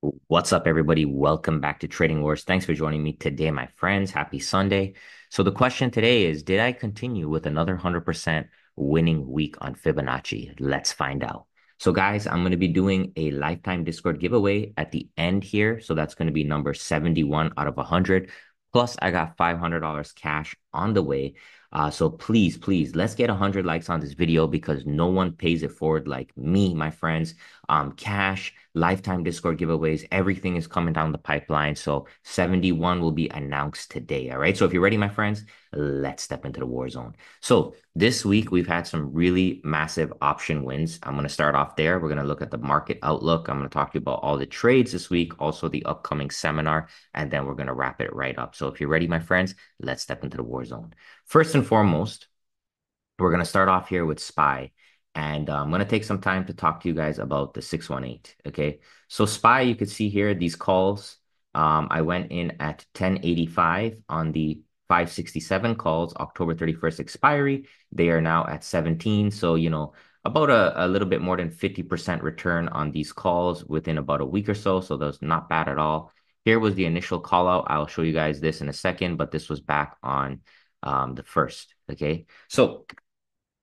What's up, everybody? Welcome back to Trading Warz. Thanks for joining me today, my friends. Happy Sunday. So, the question today is Did I continue with another 100% winning week on Fibonacci? Let's find out. So, guys, I'm going to be doing a lifetime Discord giveaway at the end here. So, that's going to be number 71 out of 100. Plus, I got $500 cash on the way. Uh, so please, please, let's get 100 likes on this video because no one pays it forward like me, my friends. Um, cash, lifetime Discord giveaways, everything is coming down the pipeline. So 71 will be announced today. All right. So if you're ready, my friends, let's step into the war zone. So this week we've had some really massive option wins. I'm going to start off there. We're going to look at the market outlook. I'm going to talk to you about all the trades this week, also the upcoming seminar, and then we're going to wrap it right up. So if you're ready, my friends, let's step into the war zone. First and foremost, we're going to start off here with SPY. And uh, I'm going to take some time to talk to you guys about the 618. Okay. So SPY, you could see here these calls. Um, I went in at 1085 on the 567 calls, October 31st expiry. They are now at 17. So, you know, about a, a little bit more than 50% return on these calls within about a week or so. So that's not bad at all. Here was the initial call out. I'll show you guys this in a second, but this was back on um, the first. Okay. So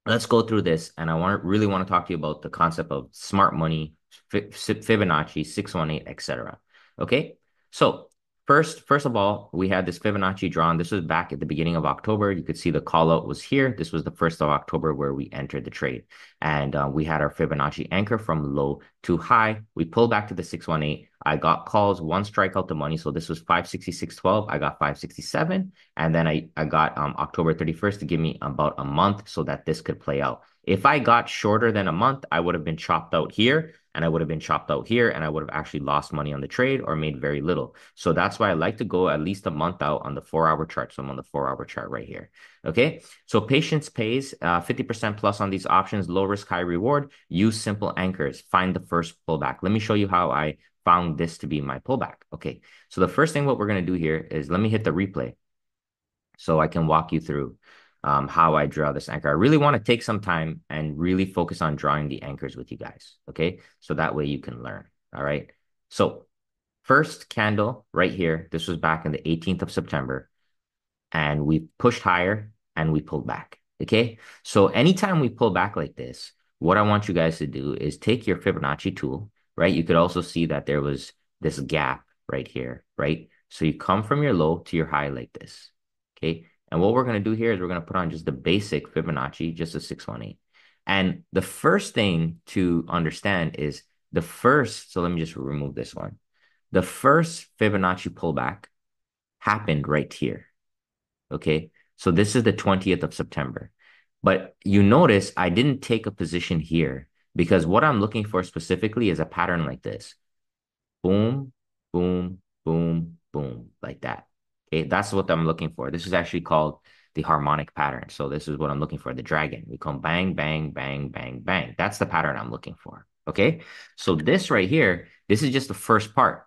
let's go through this. And I want to really want to talk to you about the concept of smart money, Fibonacci, 618, etc. Okay. So first, first of all, we had this Fibonacci drawn. This was back at the beginning of October. You could see the call out was here. This was the first of October where we entered the trade. And uh, we had our Fibonacci anchor from low to high. We pulled back to the 618. I got calls, one strike out the money. So this was 566.12. I got 567. And then I, I got um, October 31st to give me about a month so that this could play out. If I got shorter than a month, I would have been chopped out here and I would have been chopped out here and I would have actually lost money on the trade or made very little. So that's why I like to go at least a month out on the four hour chart. So I'm on the four hour chart right here. Okay. So patience pays uh, 50% plus on these options, low risk, high reward. Use simple anchors. Find the first pullback. Let me show you how I found this to be my pullback. Okay. So the first thing what we're going to do here is let me hit the replay so I can walk you through um, how I draw this anchor. I really want to take some time and really focus on drawing the anchors with you guys. Okay. So that way you can learn. All right. So first candle right here, this was back in the 18th of September and we pushed higher and we pulled back. Okay. So anytime we pull back like this, what I want you guys to do is take your Fibonacci tool, right? You could also see that there was this gap right here, right? So you come from your low to your high like this. Okay. And what we're going to do here is we're going to put on just the basic Fibonacci, just a 618. And the first thing to understand is the first, so let me just remove this one. The first Fibonacci pullback happened right here. Okay. So this is the 20th of September. But you notice I didn't take a position here because what I'm looking for specifically is a pattern like this. Boom, boom, boom, boom, like that. That's what I'm looking for. This is actually called the harmonic pattern. So this is what I'm looking for, the dragon. We come bang, bang, bang, bang, bang. That's the pattern I'm looking for. Okay, so this right here, this is just the first part.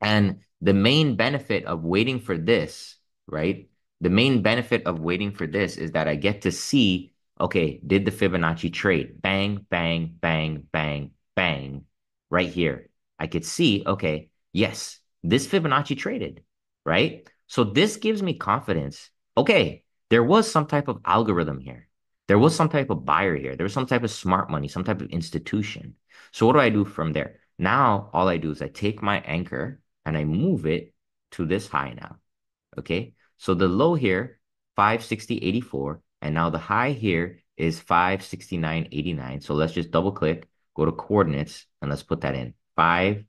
And the main benefit of waiting for this, right? The main benefit of waiting for this is that I get to see, okay, did the Fibonacci trade? Bang, bang, bang, bang, bang, right here. I could see, okay, yes, this Fibonacci traded right? So this gives me confidence. Okay, there was some type of algorithm here. There was some type of buyer here. There was some type of smart money, some type of institution. So what do I do from there? Now, all I do is I take my anchor and I move it to this high now. Okay. So the low here, 560.84. And now the high here is 569.89. So let's just double click, go to coordinates, and let's put that in. 5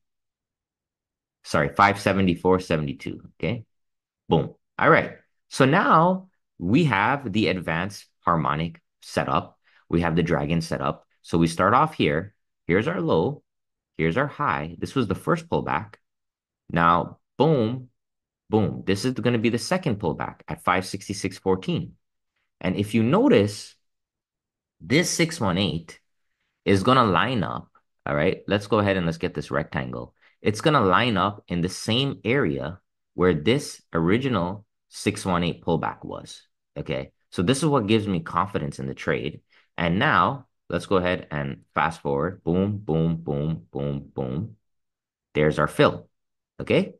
sorry, 574.72. Okay. Boom. All right. So now we have the advanced harmonic setup. We have the dragon setup. So we start off here. Here's our low. Here's our high. This was the first pullback. Now, boom, boom. This is going to be the second pullback at 566.14. And if you notice, this 618 is going to line up. All right. Let's go ahead and let's get this rectangle it's going to line up in the same area where this original 618 pullback was. Okay. So this is what gives me confidence in the trade. And now let's go ahead and fast forward. Boom, boom, boom, boom, boom. There's our fill. Okay.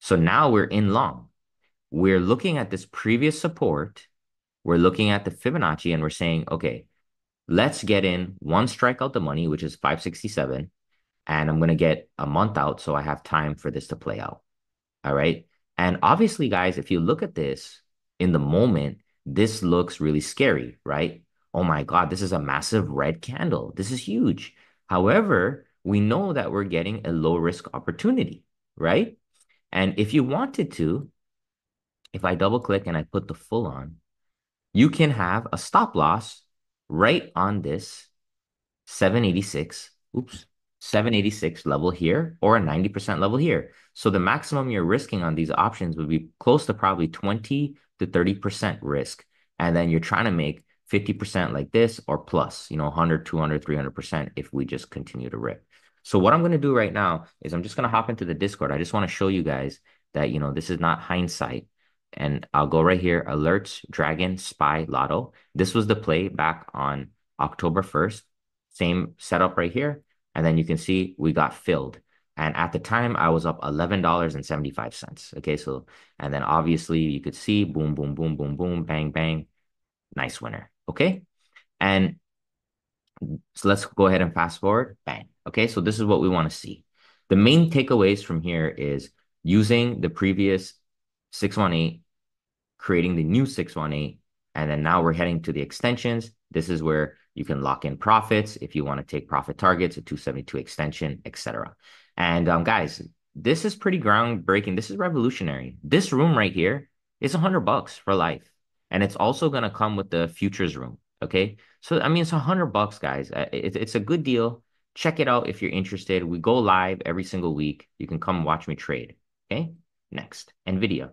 So now we're in long. We're looking at this previous support. We're looking at the Fibonacci and we're saying, okay, let's get in one strike out the money, which is 567. And I'm going to get a month out. So I have time for this to play out. All right. And obviously, guys, if you look at this in the moment, this looks really scary, right? Oh my God, this is a massive red candle. This is huge. However, we know that we're getting a low risk opportunity, right? And if you wanted to, if I double click and I put the full on, you can have a stop loss right on this 786. Oops. 786 level here or a 90% level here. So the maximum you're risking on these options would be close to probably 20 to 30% risk. And then you're trying to make 50% like this or plus, you know, 100, 200, 300% if we just continue to rip. So what I'm going to do right now is I'm just going to hop into the Discord. I just want to show you guys that, you know, this is not hindsight. And I'll go right here, alerts, dragon, spy, lotto. This was the play back on October 1st. Same setup right here. And then you can see we got filled. And at the time, I was up $11.75. Okay, so, and then obviously you could see boom, boom, boom, boom, boom, bang, bang. Nice winner. Okay. And so let's go ahead and fast forward. Bang. Okay, so this is what we want to see. The main takeaways from here is using the previous 618, creating the new 618, and then now we're heading to the extensions. This is where you can lock in profits if you want to take profit targets, a 272 extension, etc. And um, guys, this is pretty groundbreaking. This is revolutionary. This room right here is 100 bucks for life. And it's also going to come with the futures room. Okay. So, I mean, it's 100 bucks, guys. It's a good deal. Check it out if you're interested. We go live every single week. You can come watch me trade. Okay. Next, NVIDIA.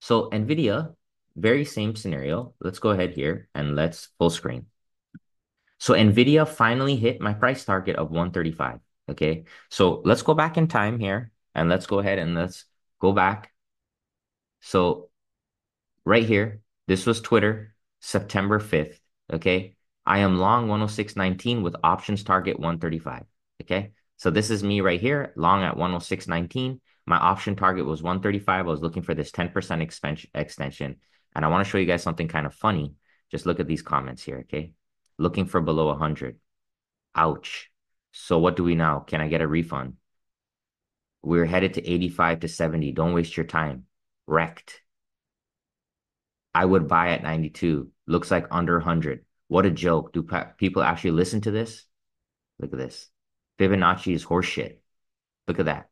So, NVIDIA very same scenario. Let's go ahead here and let's full screen. So NVIDIA finally hit my price target of 135. Okay. So let's go back in time here and let's go ahead and let's go back. So right here, this was Twitter, September 5th. Okay. I am long 106.19 with options target 135. Okay. So this is me right here, long at 106.19. My option target was 135. I was looking for this 10% extension extension. And I want to show you guys something kind of funny. Just look at these comments here, okay? Looking for below 100. Ouch. So what do we now? Can I get a refund? We're headed to 85 to 70. Don't waste your time. Wrecked. I would buy at 92. Looks like under 100. What a joke. Do people actually listen to this? Look at this. Fibonacci is horseshit. Look at that.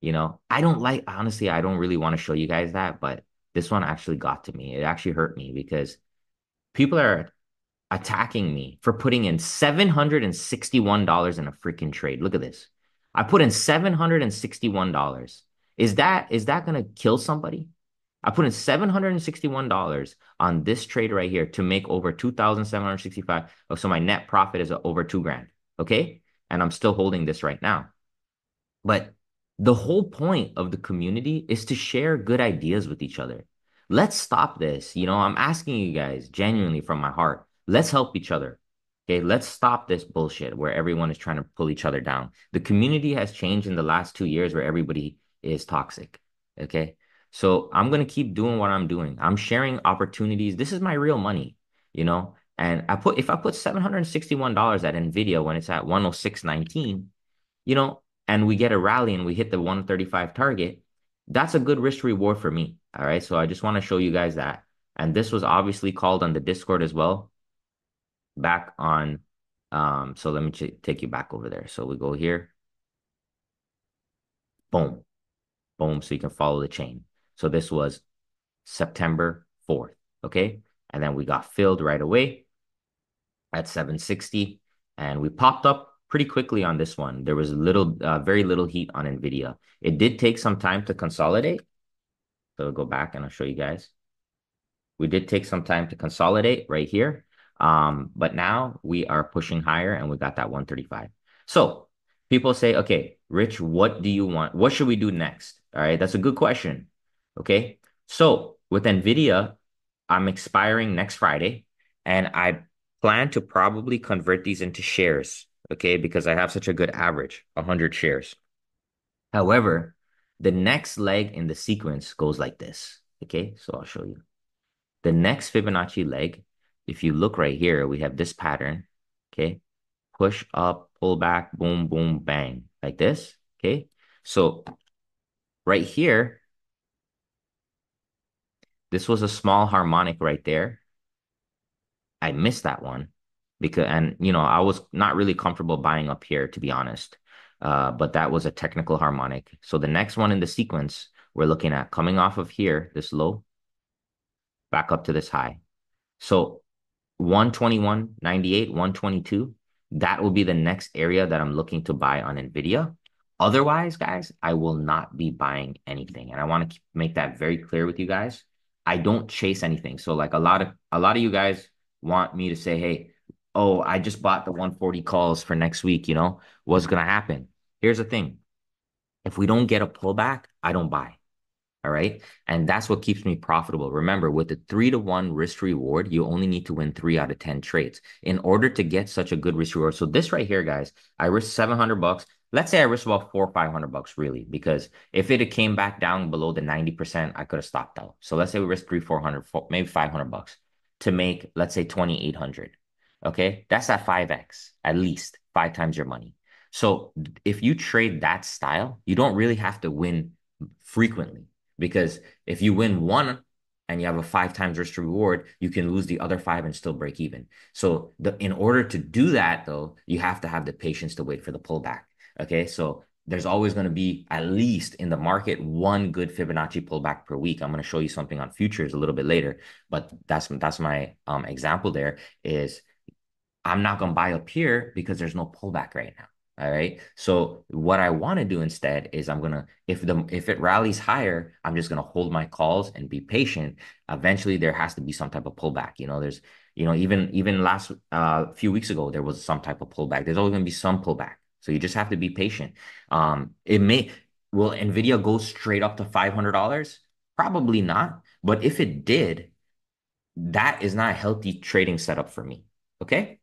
You know, I don't like, honestly, I don't really want to show you guys that, but this one actually got to me. It actually hurt me because people are attacking me for putting in $761 in a freaking trade. Look at this. I put in $761. Is that is that going to kill somebody? I put in $761 on this trade right here to make over 2,765. Oh, so my net profit is over two grand. Okay. And I'm still holding this right now. But the whole point of the community is to share good ideas with each other. Let's stop this. You know, I'm asking you guys genuinely from my heart. Let's help each other. Okay, let's stop this bullshit where everyone is trying to pull each other down. The community has changed in the last two years where everybody is toxic. Okay, so I'm gonna keep doing what I'm doing. I'm sharing opportunities. This is my real money, you know. And I put if I put seven hundred sixty-one dollars at Nvidia when it's at 106.19, you know, and we get a rally and we hit the 135 target, that's a good risk reward for me. All right. So I just want to show you guys that. And this was obviously called on the Discord as well. Back on, um, so let me take you back over there. So we go here. Boom. Boom. So you can follow the chain. So this was September 4th. Okay. And then we got filled right away at 760 and we popped up pretty quickly on this one. There was little, uh, very little heat on NVIDIA. It did take some time to consolidate. So I'll go back and I'll show you guys. We did take some time to consolidate right here. Um, but now we are pushing higher and we got that 135. So people say, okay, Rich, what do you want? What should we do next? All right, that's a good question. Okay. So with NVIDIA, I'm expiring next Friday and I plan to probably convert these into shares okay, because I have such a good average, 100 shares. However, the next leg in the sequence goes like this, okay? So I'll show you. The next Fibonacci leg, if you look right here, we have this pattern, okay? Push up, pull back, boom, boom, bang, like this, okay? So right here, this was a small harmonic right there. I missed that one because, and you know, I was not really comfortable buying up here, to be honest. Uh, but that was a technical harmonic. So the next one in the sequence, we're looking at coming off of here, this low, back up to this high. So 121.98, 122, that will be the next area that I'm looking to buy on NVIDIA. Otherwise, guys, I will not be buying anything. And I want to make that very clear with you guys. I don't chase anything. So like a lot of a lot of you guys want me to say, hey, oh, I just bought the 140 calls for next week, you know, what's gonna happen? Here's the thing. If we don't get a pullback, I don't buy. All right. And that's what keeps me profitable. Remember, with the three to one risk reward, you only need to win three out of 10 trades in order to get such a good risk reward. So, this right here, guys, I risk 700 bucks. Let's say I risk about four or 500 bucks, really, because if it came back down below the 90%, I could have stopped out. So, let's say we risk three, 400, maybe 500 bucks to make, let's say, 2,800. Okay. That's at 5x, at least five times your money. So, if you trade that style, you don't really have to win frequently because if you win one and you have a five times risk to reward, you can lose the other five and still break even. So the in order to do that though, you have to have the patience to wait for the pullback. Okay. So there's always going to be at least in the market one good Fibonacci pullback per week. I'm going to show you something on futures a little bit later, but that's that's my um, example. There is I'm not going to buy up here because there's no pullback right now. All right. So what I want to do instead is I'm gonna if the if it rallies higher, I'm just gonna hold my calls and be patient. Eventually, there has to be some type of pullback. You know, there's you know even even last uh few weeks ago there was some type of pullback. There's always gonna be some pullback. So you just have to be patient. Um, it may will Nvidia go straight up to five hundred dollars? Probably not. But if it did, that is not a healthy trading setup for me. Okay.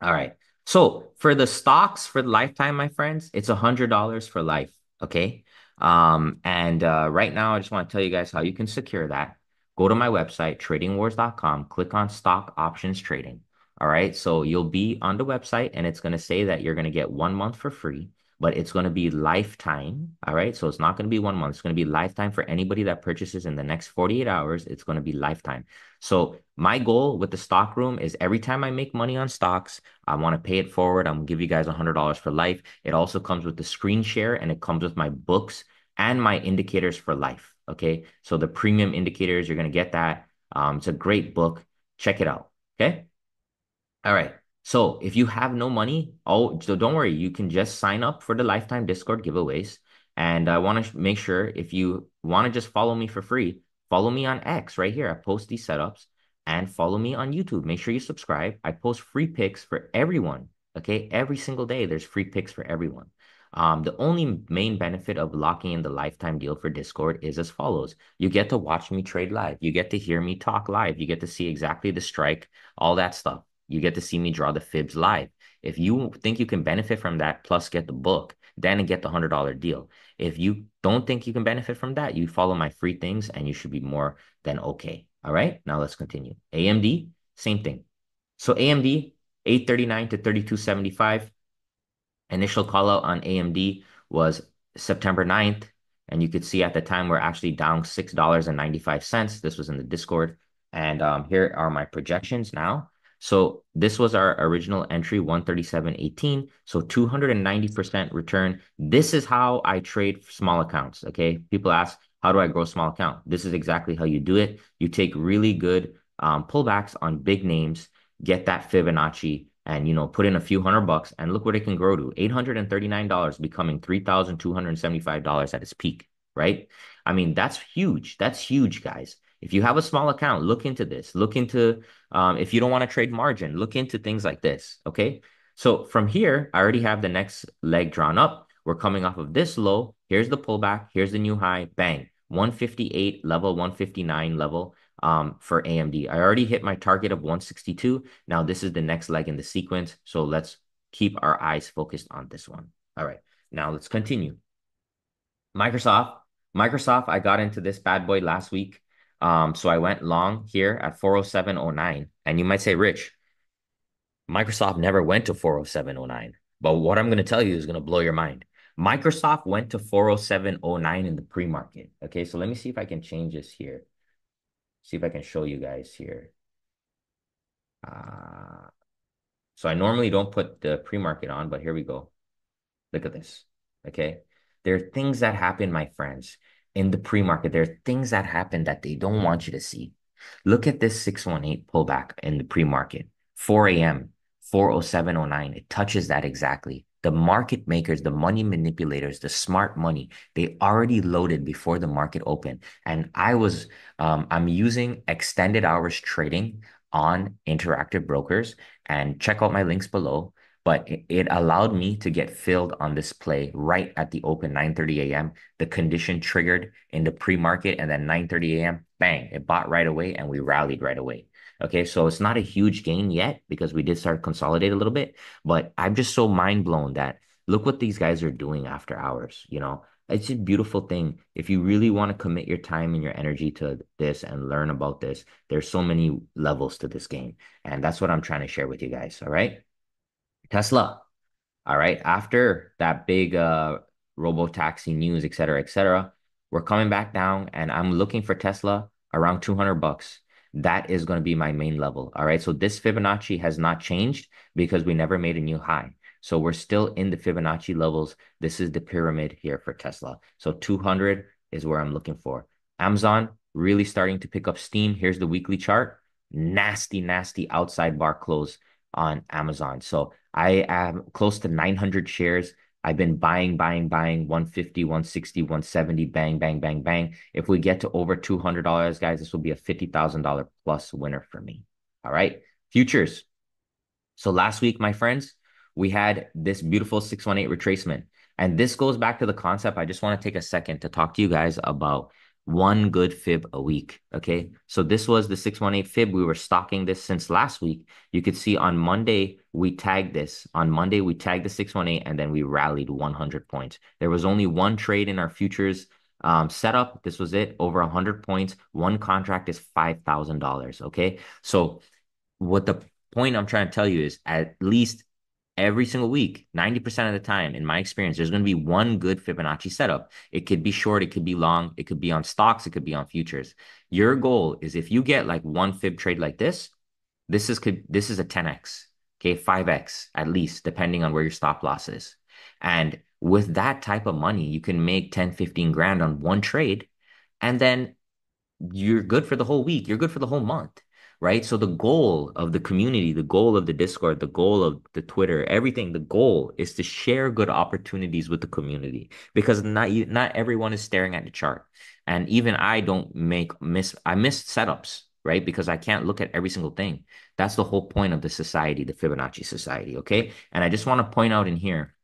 All right. So for the stocks for lifetime, my friends, it's a hundred dollars for life. Okay. Um, and uh, right now, I just want to tell you guys how you can secure that. Go to my website, tradingwarz.com, click on stock options trading. All right. So you'll be on the website and it's going to say that you're going to get one month for free but it's going to be lifetime. All right. So it's not going to be one month. It's going to be lifetime for anybody that purchases in the next 48 hours. It's going to be lifetime. So my goal with the stock room is every time I make money on stocks, I want to pay it forward. I'm going to give you guys $100 for life. It also comes with the screen share and it comes with my books and my indicators for life. Okay. So the premium indicators, you're going to get that. Um, it's a great book. Check it out. Okay. All right. So if you have no money, oh, so don't worry, you can just sign up for the lifetime Discord giveaways. And I want to make sure if you want to just follow me for free, follow me on X right here. I post these setups and follow me on YouTube. Make sure you subscribe. I post free picks for everyone. Okay. Every single day, there's free picks for everyone. Um, the only main benefit of locking in the lifetime deal for Discord is as follows. You get to watch me trade live. You get to hear me talk live. You get to see exactly the strike, all that stuff. You get to see me draw the fibs live. If you think you can benefit from that, plus get the book, then get the $100 deal. If you don't think you can benefit from that, you follow my free things and you should be more than okay. All right, now let's continue. AMD, same thing. So AMD, 839 to 3275. Initial call out on AMD was September 9th. And you could see at the time we're actually down $6.95. This was in the Discord. And um, here are my projections now. So this was our original entry, 137.18. So 290% return. This is how I trade small accounts. Okay. People ask, how do I grow small account? This is exactly how you do it. You take really good um, pullbacks on big names, get that Fibonacci, and you know put in a few hundred bucks, and look what it can grow to: eight hundred and thirty nine dollars, becoming three thousand two hundred seventy five dollars at its peak. Right? I mean, that's huge. That's huge, guys. If you have a small account, look into this. Look into um, if you don't want to trade margin, look into things like this. Okay. So from here, I already have the next leg drawn up. We're coming off of this low. Here's the pullback. Here's the new high. Bang. 158 level, 159 level um, for AMD. I already hit my target of 162. Now this is the next leg in the sequence. So let's keep our eyes focused on this one. All right, now let's continue. Microsoft, Microsoft, I got into this bad boy last week. Um, so I went long here at 407.09. And you might say, Rich, Microsoft never went to 407.09. But what I'm going to tell you is going to blow your mind. Microsoft went to 407.09 in the pre-market. Okay, so let me see if I can change this here. See if I can show you guys here. Uh, so I normally don't put the pre-market on, but here we go. Look at this. Okay. There are things that happen, my friends, in the pre-market. There are things that happen that they don't want you to see. Look at this 618 pullback in the pre-market. 4 a.m., 407.09. It touches that exactly. The market makers, the money manipulators, the smart money, they already loaded before the market opened. And I was, um, I'm using extended hours trading on interactive brokers and check out my links below but it, allowed me to get filled on this play right at the open 9:30 a.m. The condition triggered in the pre-market, and then 9:30 a.m. bang, it bought right away, and we rallied right away. Okay, so it's not a huge gain yet because we did start consolidate a little bit, but I'm just so mind blown that look what these guys are doing after hours. You know, it's a beautiful thing. If you really want to commit your time and your energy to this and learn about this, there's so many levels to this game, and that's what I'm trying to share with you guys. All right. Tesla. All right. After that big uh robo taxi news, et cetera, et cetera, we're coming back down and I'm looking for Tesla around 200 bucks. That is going to be my main level. All right. So this Fibonacci has not changed because we never made a new high. So we're still in the Fibonacci levels. This is the pyramid here for Tesla. So 200 is where I'm looking for. Amazon really starting to pick up steam. Here's the weekly chart. Nasty, nasty outside bar close on Amazon. So I am close to 900 shares. I've been buying, buying, buying 150, 160, 170, bang, bang, bang, bang. If we get to over $200, guys, this will be a $50,000 plus winner for me. All right. Futures. So last week, my friends, we had this beautiful 618 retracement. And this goes back to the concept. I just want to take a second to talk to you guys about one good fib a week. Okay. So this was the 618 fib. We were stocking this since last week. You could see on Monday, we tagged this. On Monday, we tagged the 618 and then we rallied 100 points. There was only one trade in our futures um, setup. This was it over 100 points. One contract is $5,000. Okay. So what the point I'm trying to tell you is at least every single week, 90% of the time, in my experience, there's going to be one good Fibonacci setup. It could be short, it could be long, it could be on stocks, it could be on futures. Your goal is if you get like one fib trade like this, this is could this is a 10x, okay, 5x at least, depending on where your stop loss is. And with that type of money, you can make 10, 15 grand on one trade, and then you're good for the whole week. You're good for the whole month right? So the goal of the community, the goal of the Discord, the goal of the Twitter, everything, the goal is to share good opportunities with the community because not not everyone is staring at the chart. And even I don't make miss I miss setups, right? Because I can't look at every single thing. That's the whole point of the society, the Fibonacci society, okay? And I just want to point out in here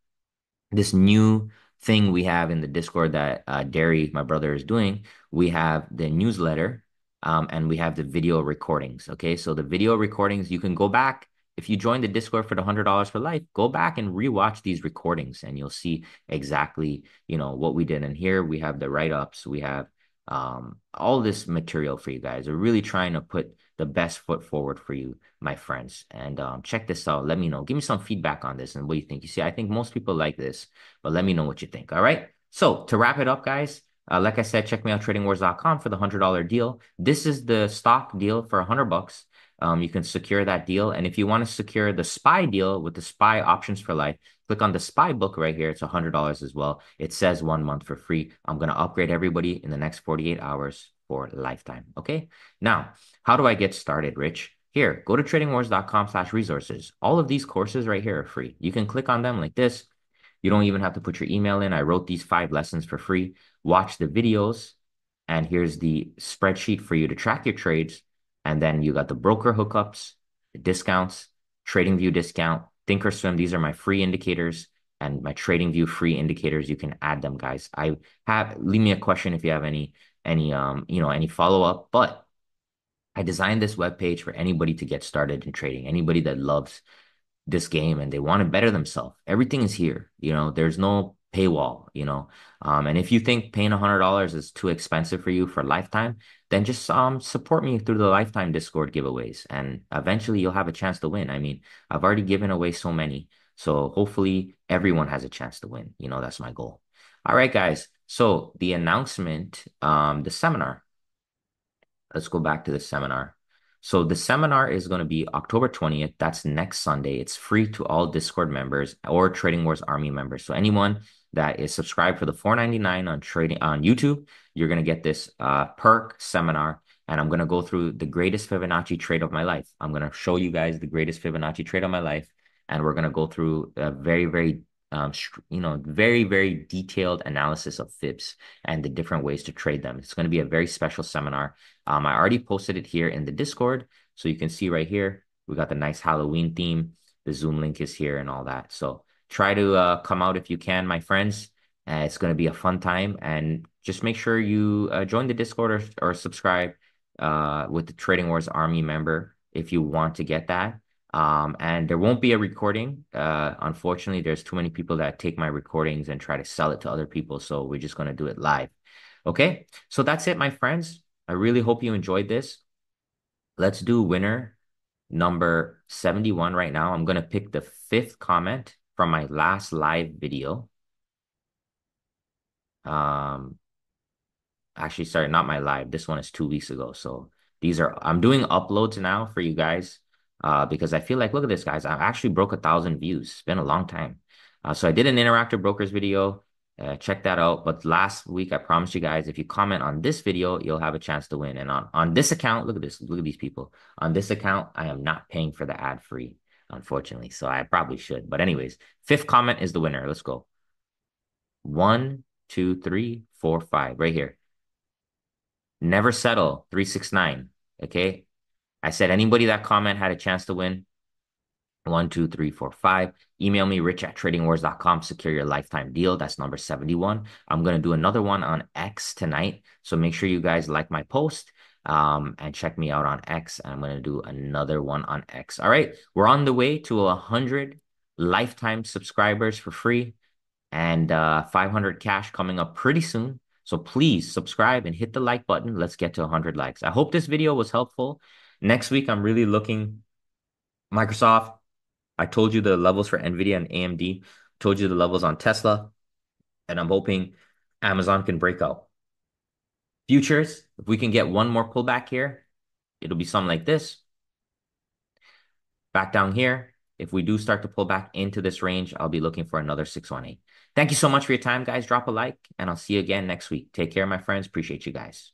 this new thing we have in the Discord that uh, Derry, my brother, is doing. We have the newsletter um, and we have the video recordings. Okay, so the video recordings, you can go back. If you join the Discord for the hundred dollars for life, go back and rewatch these recordings, and you'll see exactly you know what we did. And here we have the write ups. We have um, all this material for you guys. We're really trying to put the best foot forward for you, my friends. And um, check this out. Let me know. Give me some feedback on this and what you think. You see, I think most people like this, but let me know what you think. All right. So to wrap it up, guys, uh, like I said, check me out tradingwarz.com for the $100 deal. This is the stock deal for 100 bucks. Um, you can secure that deal. And if you want to secure the SPY deal with the SPY options for life, click on the SPY book right here. It's $100 as well. It says one month for free. I'm going to upgrade everybody in the next 48 hours for lifetime. Okay. Now, how do I get started, Rich? Here, go to tradingwarz.com slash resources. All of these courses right here are free. You can click on them like this. You don't even have to put your email in. I wrote these five lessons for free watch the videos, and here's the spreadsheet for you to track your trades. And then you got the broker hookups, the discounts, trading view discount, thinkorswim. These are my free indicators and my trading view free indicators. You can add them, guys. I have leave me a question if you have any any um you know any follow-up. But I designed this web page for anybody to get started in trading, anybody that loves this game and they want to better themselves, everything is here. You know, there's no paywall, you know. Um, and if you think paying a hundred dollars is too expensive for you for lifetime, then just um support me through the lifetime Discord giveaways, and eventually you'll have a chance to win. I mean, I've already given away so many, so hopefully everyone has a chance to win. You know, that's my goal. All right, guys. So the announcement, um, the seminar. Let's go back to the seminar. So the seminar is going to be October 20th. That's next Sunday. It's free to all Discord members or Trading Warz Army members. So anyone that is subscribed for the 4.99 on trading on YouTube, you're going to get this uh, perk seminar. And I'm going to go through the greatest Fibonacci trade of my life. I'm going to show you guys the greatest Fibonacci trade of my life. And we're going to go through a very, very um, you know, very, very detailed analysis of fibs and the different ways to trade them. It's going to be a very special seminar. Um, I already posted it here in the Discord. So you can see right here, we got the nice Halloween theme. The Zoom link is here and all that. So try to uh, come out if you can, my friends. Uh, it's going to be a fun time. And just make sure you uh, join the Discord or, or subscribe uh, with the Trading Warz Army member if you want to get that. Um, and there won't be a recording. Uh, unfortunately, there's too many people that take my recordings and try to sell it to other people. So we're just going to do it live. Okay. So that's it, my friends. I really hope you enjoyed this. Let's do winner number 71 right now. I'm going to pick the fifth comment from my last live video. Um, actually, sorry, not my live. This one is two weeks ago. So these are, I'm doing uploads now for you guys uh, because I feel like, look at this, guys. I actually broke a thousand views. It's been a long time. Uh, so I did an interactive brokers video. Uh, check that out. But last week, I promised you guys, if you comment on this video, you'll have a chance to win. And on, on this account, look at this. Look at these people. On this account, I am not paying for the ad free, unfortunately. So I probably should. But anyways, fifth comment is the winner. Let's go. One, two, three, four, five. Right here. Never settle. 369. Okay. I said anybody that comment had a chance to win. One, two, three, four, five. Email me rich at tradingwarz.com. Secure your lifetime deal. That's number 71. I'm going to do another one on X tonight. So make sure you guys like my post um, and check me out on X. I'm going to do another one on X. All right. We're on the way to 100 lifetime subscribers for free and uh, 500 cash coming up pretty soon. So please subscribe and hit the like button. Let's get to 100 likes. I hope this video was helpful. Next week, I'm really looking Microsoft. I told you the levels for NVIDIA and AMD, told you the levels on Tesla, and I'm hoping Amazon can break out. Futures, if we can get one more pullback here, it'll be something like this. Back down here, if we do start to pull back into this range, I'll be looking for another 618. Thank you so much for your time, guys. Drop a like, and I'll see you again next week. Take care, my friends. Appreciate you guys.